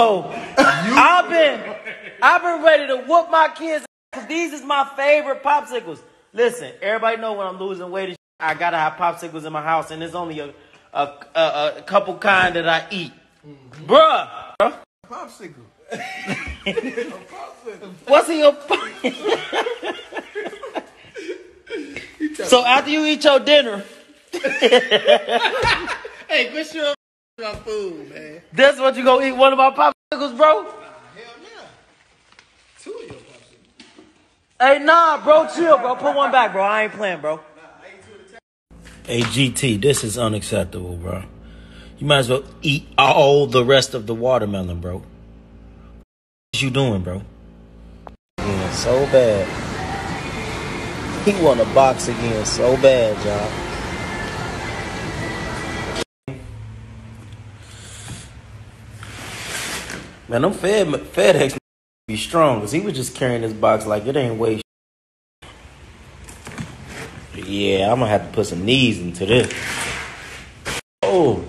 Oh, I've been, I've been ready to whoop my kids because these is my favorite popsicles. Listen, everybody know when I'm losing weight, I gotta have popsicles in my house, and there's only a, a, a, a couple kind that I eat, bruh. Popsicle. What's in your? so after you eat your dinner, Hey, quit showing my food, man. that's what you gonna eat. One of my popsicles, bro. Nah, Hell yeah. Two of your popsicles. Hey, nah, bro, chill, bro. Put one back, bro. I ain't playing, bro. Hey, GT, this is unacceptable, bro. You might as well eat all the rest of the watermelon, bro. What you doing, bro? Again, so bad. He want to box again so bad, y'all. Man, them Fed, FedEx be strong because he was just carrying this box like it ain't weigh Yeah, I'm gonna have to put some knees into this. Oh,